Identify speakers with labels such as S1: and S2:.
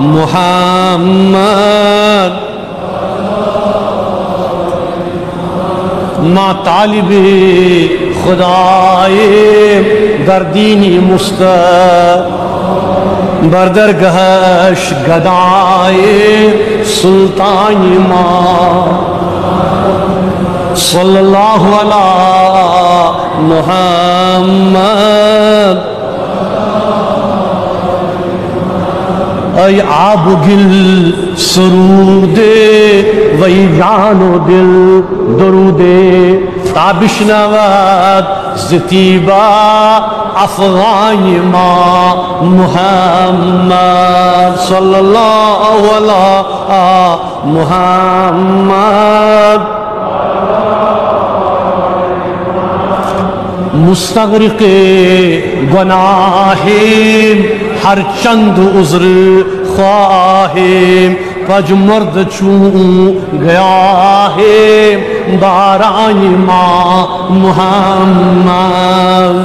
S1: محمد ما طالب خدای در دینی مستر بردرگهش گدای سلطانی ما صلی اللہ علی محمد ای آب و گل سرور دے وی جان و دل درود تابش نواد زتیبا افغان ما محمد صلی اللہ علیہ محمد۔ مستغرق گناہیم ہر چند عذر خواہیم پج مرد چوں گیا ہے باران ماں محمد۔